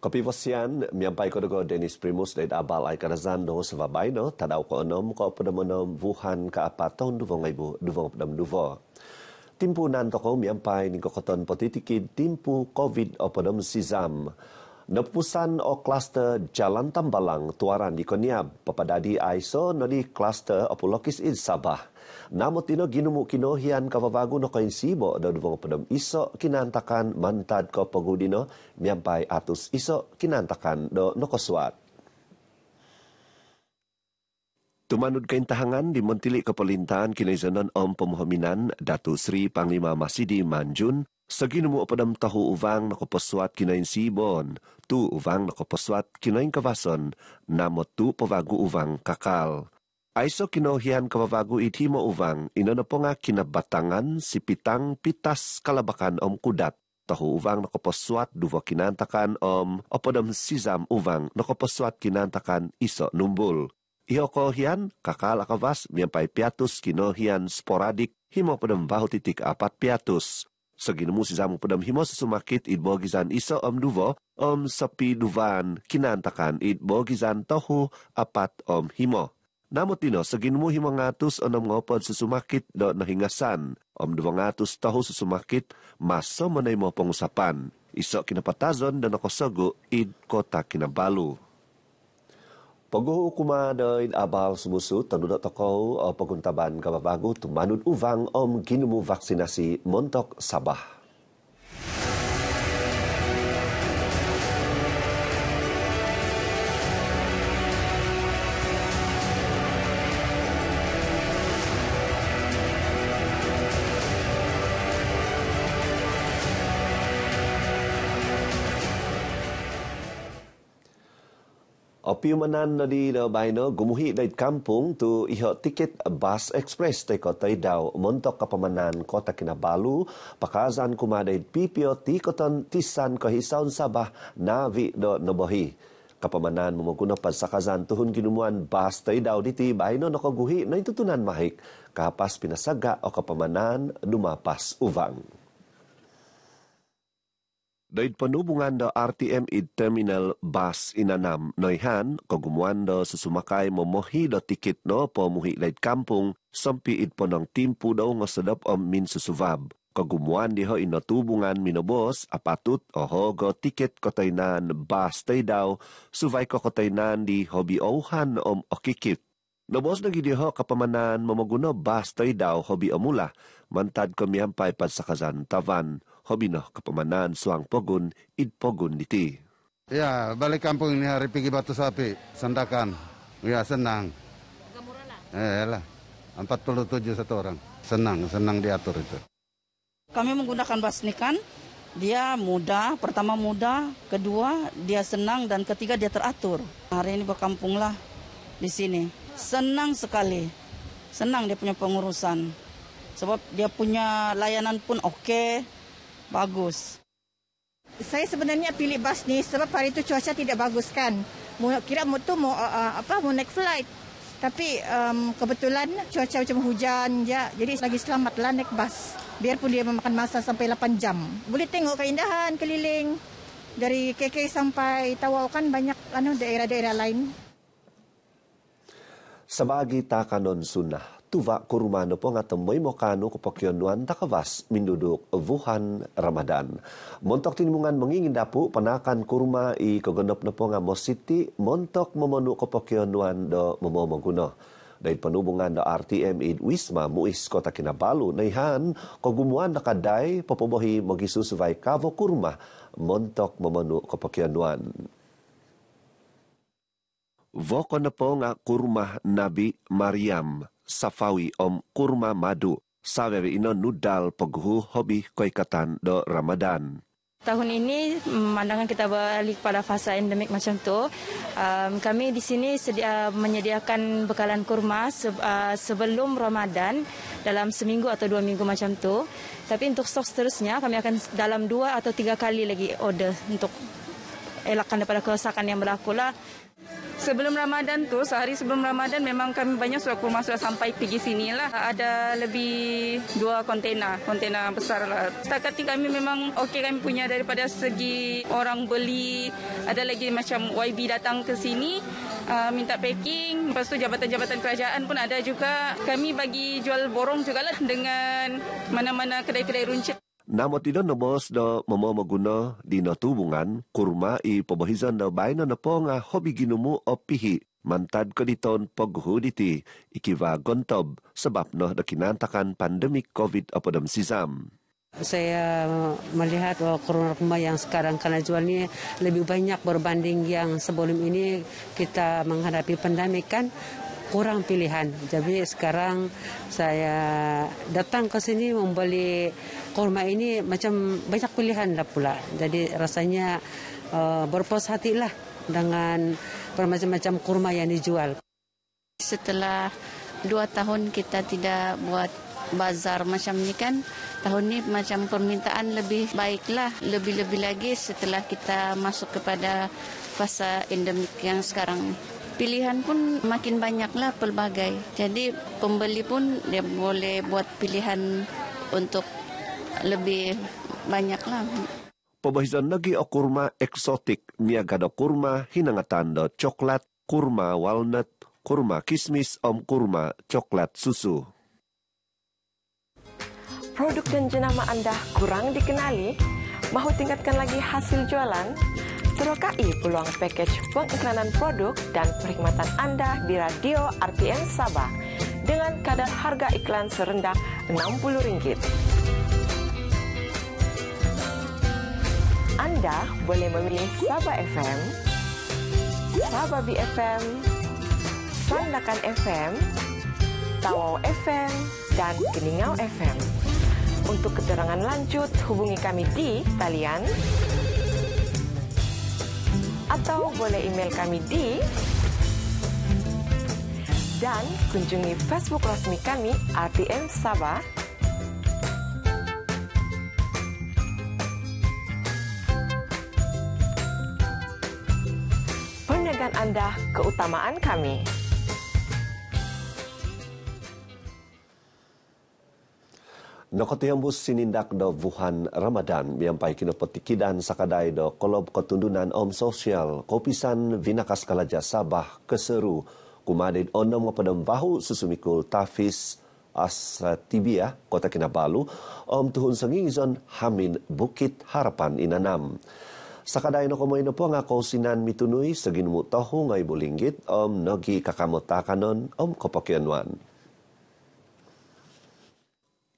Kopi vosian miampai kodogo Dennis Primus dari abal ai karazan do sevabaino tadau ko onom ko pedem onom Wuhan ka apa tahun duvong ibu duvong pedem duvo. Timpu nan toko miampai ni koton politiki timpu COVID o pedem sizam. Nepusan o kluster Jalan Tambalang tuaran di Koniab papadadi aiso no di kluster o pulokis in Sabah. Namo tino ginumu kino hian kavabagu no kain sibo da duvong pedam iso kinantakan mantad ko pagudino miampai atus iso kinantakan do no koswat. Tumanud kain tahangan di Montili Kepelintahan Kinaizanan Om Pemohominan Datu Sri Panglima Masidi Manjun Seginumu pedam tahu uvang nako pesuat kinain sibon, tu uvang nako pesuat kinain kavason, namo tu pevagu uvang kakal. Aiso kinohian kawavagu ithimo uvang inanaponga kinabatangan si pitang pitas kalabakan om kudat. Tahu uvang nakoposwat duvo kinantakan om opodom sizam uvang nakoposwat kinantakan iso numbul. Ihoko hian kakal akavas miampai piatus kinohian sporadik himo podom bahu titik apat piatus. Seginumu sizam podom himo sesumakit idbogizan iso om duvo om sepi duvan kinantakan idbogizan tohu apat om himo. Namo tino sagin mo himangatus onam ngopod susumakit do nahingasan. Om dua ngatus tahu susumakit maso manay mo pengusapan. Iso kinapatazon dan nakosogo id kota kinabalu. Pagu kuma da id abal sumusu tanu dok toko o paguntaban kababagu tumanun uvang om ginumu vaksinasi montok Sabah. Piumanan na di na bayno gumuhi na kampung tu iho tiket bus express te kota daw. Montok kapamanan kota Kinabalu. Pakazan kumaday PPO ti koton tisan kahisaon sabah na vi do nobohi kapamanan mamaguna pa sa kazan tuhun ginumuan bus te daw diti bayno nakaguhi na itutunan mahik. Kapas pinasaga o kapamanan dumapas uvang. Daid panubungan da RTM id terminal bus inanam noihan kagumuan da susumakay momohi da tikit no pomuhi daid kampung sampi id ponang timpu daw nga sedap om min susuvab. Kagumuan diho inatubungan minobos apatut oho go tiket kotainan bus tay daw suvay ko kotainan di hobi ohan om okikit. Nabos na gidiho kapamanan mamaguna bus tay daw hobi omula mantad ko miyampay pad sa kazan tavan hobi no kapamanan suang pogun id pogun diti. Ya, balik kampung ini hari pergi batu sapi, sandakan. Ya, senang. Agak murah lah. Eh, lah. 47 satu orang. Senang, senang diatur itu. Kami menggunakan bus ini kan, dia mudah, pertama mudah, kedua dia senang, dan ketiga dia teratur. Hari ini berkampung lah di sini. Senang sekali. Senang dia punya pengurusan. Sebab dia punya layanan pun oke. Okay bagus. Saya sebenarnya pilih bas ni sebab hari itu cuaca tidak bagus kan. Kira motor mau uh, apa mau naik flight. Tapi um, kebetulan cuaca macam hujan ya. Jadi lagi selamatlah naik bas. Biarpun dia memakan masa sampai 8 jam. Boleh tengok keindahan keliling. Dari KK sampai Tawau kan banyak anu daerah-daerah lain. Sebagai takanon sunnah, tuva kurumano po nga tamoy mo kano kapokyon nuan takavas minduduk Wuhan Ramadan. Montok tinimungan mangingin dapo panakan kurma i kaganap na po nga mositi montok mamanu kapokyon nuan do mamomaguno. Dahil panubungan do RTM in Wisma Muis Kota Kinabalu na ihan kagumuan na kaday papabohi magisusuvay kavo kurma montok mamanu kapokyon nuan. Voko na po nga kurma Nabi Maryam safawi om kurma madu sawe ino nudal peguhu hobi koikatan do Ramadan. Tahun ini pemandangan kita balik pada fasa endemik macam tu. Um, kami di sini sedia menyediakan bekalan kurma se, uh, sebelum Ramadan dalam seminggu atau dua minggu macam tu. Tapi untuk stok seterusnya kami akan dalam dua atau tiga kali lagi order untuk elakkan daripada kerosakan yang berlaku lah. Sebelum Ramadan tu, sehari sebelum Ramadan memang kami banyak surat kurma sudah sampai pergi sini lah. Ada lebih dua kontena, kontena besar lah. Setakat ini kami memang okey kami punya daripada segi orang beli. Ada lagi macam YB datang ke sini uh, minta packing. Lepas tu jabatan-jabatan kerajaan pun ada juga. Kami bagi jual borong juga lah dengan mana-mana kedai-kedai runcit. Namo tidak nabos do mamo maguna di na tubungan kurma i pabahizan do baina na po nga hobi ginumu o pihi mantad ko diton paghu diti. Ikiva gontob sebab no da kinantakan pandemik COVID apodam sisam. Saya melihat bahwa kurma yang sekarang karena jual ini lebih banyak berbanding yang sebelum ini kita menghadapi pandemik kan kurang pilihan. Jadi sekarang saya datang ke sini membeli kurma ini macam banyak pilihan lah pula. Jadi rasanya uh, berpuas hatilah dengan bermacam-macam kurma yang dijual. Setelah dua tahun kita tidak buat bazar macam ni kan, tahun ni macam permintaan lebih baiklah, lebih-lebih lagi setelah kita masuk kepada fasa endemik yang sekarang pilihan pun makin banyaklah pelbagai. Jadi pembeli pun dia boleh buat pilihan untuk lebih banyaklah. Pabahizan lagi o kurma eksotik niaga do kurma hinangatan do coklat, kurma walnut, kurma kismis om kurma coklat susu. Produk dan jenama anda kurang dikenali? Mahu tingkatkan lagi hasil jualan? Terokai peluang pakej pengiklanan produk dan perkhidmatan anda di radio RTM Sabah dengan kadar harga iklan serendah RM60. Anda boleh memilih Sabah FM, Sabah BFM, Sandakan FM, Tawau FM dan Keningau FM. Untuk keterangan lanjut, hubungi kami di talian atau boleh email kami di dan kunjungi Facebook rasmi kami RTM Sabah. Perniagaan anda keutamaan kami. Nakotiyambus sinindak do Wuhan Ramadan miyampai kino petikidan sakadai do kolob ketundunan om sosial kopisan vinakas kalaja Sabah keseru kumadid onom ngapadam bahu susumikul tafis as tibia kota Kinabalu om tuhun sengizon hamin bukit harapan inanam. Sakadai no komoy no po nga sinan mitunui seginmu tohu ngay bulinggit om nogi kakamotakanon om kopokyanwan.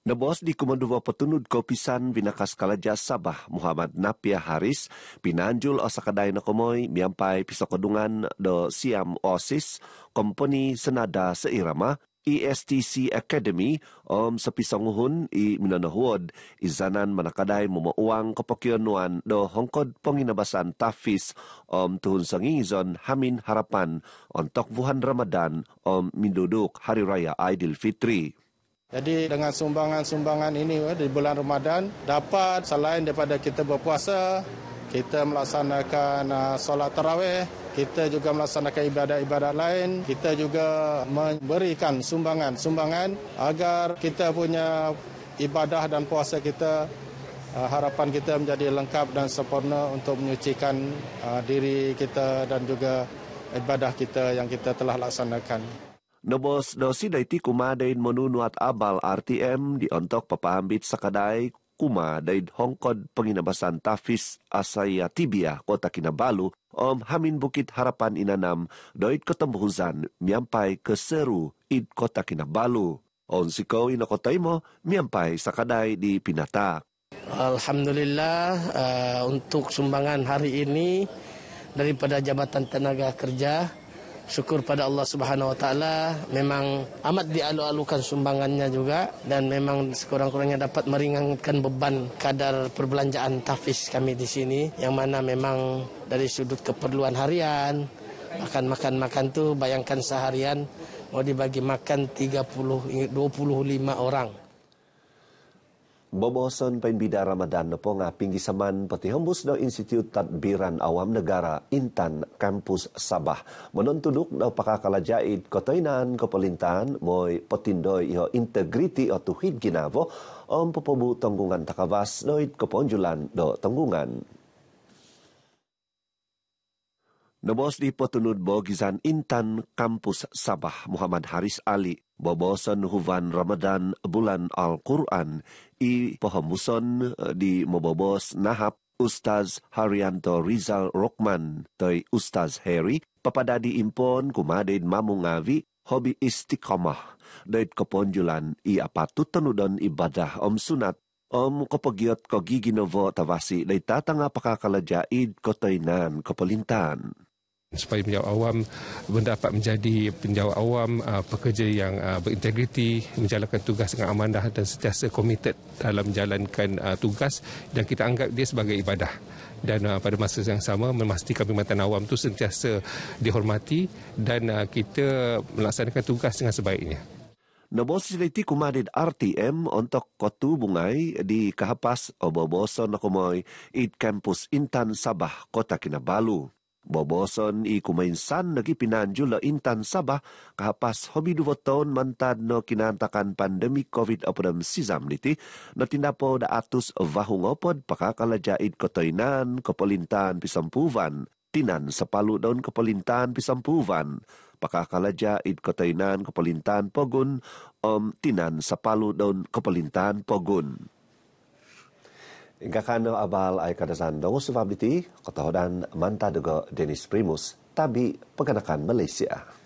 Nabos di Komandova Petunud Kopisan Binakas Kalaja Sabah Muhammad Napia Haris pinanjul o sakadai na komoy miampai pisokodungan do Siam Osis Komponi Senada Seirama ESTC Academy om sepisonguhun i minanahuod izanan manakadai mumauang kapokyonuan do hongkod penginabasan tafis om tuhun sangingizon hamin harapan ontok buhan Ramadan om minduduk Hari Raya Aidilfitri. Jadi dengan sumbangan-sumbangan ini eh, di bulan Ramadan dapat selain daripada kita berpuasa, kita melaksanakan uh, solat tarawih, kita juga melaksanakan ibadat-ibadat lain, kita juga memberikan sumbangan-sumbangan agar kita punya ibadah dan puasa kita uh, harapan kita menjadi lengkap dan sempurna untuk menyucikan diri kita dan juga ibadah kita yang kita telah laksanakan. Nobos dosi daiti kumadain menunuat abal RTM di ontok papahambit sakadai kuma daid hongkod penginabasan tafis asaya tibia kota Kinabalu om hamin bukit harapan inanam doid ketembuhuzan miampai ke seru id kota Kinabalu. On sikaw inakotay mo miampai sakadai di Pinatak. Alhamdulillah uh, untuk sumbangan hari ini daripada Jabatan Tenaga Kerja syukur pada Allah Subhanahu Wa Taala. Memang amat dialu-alukan sumbangannya juga dan memang sekurang-kurangnya dapat meringankan beban kadar perbelanjaan tafis kami di sini yang mana memang dari sudut keperluan harian makan-makan makan tu bayangkan seharian mau dibagi makan 30 25 orang Boboson Painbida Ramadan na po nga pinggisaman pati hambus daw Institute Tadbiran Awam Negara Intan Campus Sabah. Manontudok daw pakakalajaid kotoynan kapalintan mo'y patindoy iho integrity o tuhid ginavo o papabu tanggungan takabas doit kaponjulan do tanggungan. Nabos di patunod bo gizan Intan Campus Sabah Muhammad Haris Ali bobosan huvan Ramadan bulan Al-Quran. I pahamuson eh, di mabobos nahap Ustaz Haryanto Rizal Rokman. Toy Ustaz Harry papadadi impon kumadid mamungavi hobi istiqamah dait keponjulan i apatut tenudon ibadah om sunat. Om kapagyot ko giginovo tawasi dait tatanga pakakalajaid kotoinan kepelintan supaya penjawat awam mendapat menjadi penjawat awam uh, pekerja yang uh, berintegriti menjalankan tugas dengan amanah dan sentiasa komited dalam menjalankan uh, tugas dan kita anggap dia sebagai ibadah dan uh, pada masa yang sama memastikan perkhidmatan awam itu sentiasa dihormati dan uh, kita melaksanakan tugas dengan sebaiknya. Nabos siliti kumadid RTM untuk kotu bungai di kahapas oboboso na kumoy id campus Intan Sabah, Kota Kinabalu. Boboson i kumainsan nagi pinanjula intan Sabah kahapas hobi dua tahun mantad no kinantakan pandemi COVID-19 sizam niti no tindapo da atus vahungopod pakakalajaid kotoinan kepelintan pisampuvan tinan sepalu daun kepelintan pisampuvan pakakalajaid kotoinan kepelintan pogun om tinan sepalu daun kepelintan pogun. Ingka kano abal ay kadasan dongo sufabiti, katahodan manta Dennis Primus, tabi pagkanakan Malaysia.